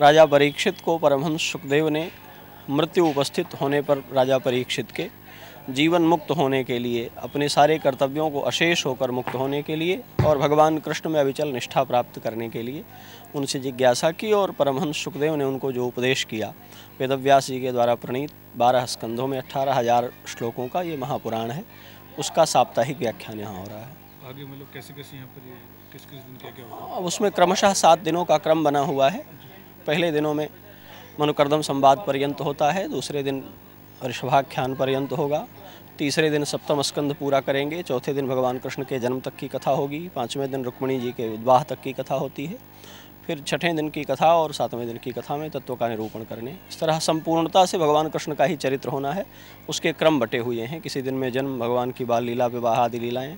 राजा परीक्षित को परमहंस सुखदेव ने मृत्यु उपस्थित होने पर राजा परीक्षित के जीवन मुक्त होने के लिए अपने सारे कर्तव्यों को अशेष होकर मुक्त होने के लिए और भगवान कृष्ण में अविचल निष्ठा प्राप्त करने के लिए उनसे जिज्ञासा की और परमहंस सुखदेव ने उनको जो उपदेश किया वेदव्यास जी के द्वारा प्रणीत बारह स्कंधों में अठारह हज़ार श्लोकों का ये महापुराण है उसका साप्ताहिक व्याख्यान यहाँ हो रहा है। आगे मतलब कैसे कैसे यहाँ पर किस किस दिन क्या क्या होगा उसमें क्रमशः सात दिनों का क्रम बना हुआ है। पहले दिनों में मनुकर्दम संवाद पर्यंत होता है, दूसरे दिन ऋषभाख्यान पर्यंत होगा, तीसरे दिन सप्तम स्कंद पूरा करेंगे, चौथे दिन भगवान कृष्ण के जन्म तक की कथा होगी, पाँचवें दिन रुक्मणी जी के विवाह तक की कथा होती है, फिर छठें दिन की कथा और सातवें दिन की कथा में तत्व का निरूपण करने। इस तरह संपूर्णता से भगवान कृष्ण का ही चरित्र होना है, उसके क्रम बटे हुए हैं, किसी दिन में जन्म, भगवान की बाल लीला विवाह आदि लीलाएँ।